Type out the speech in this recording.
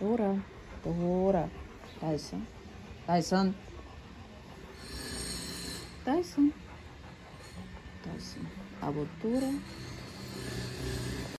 Dura, dura. Dyson, Dyson, Dyson, Dyson. Abertura.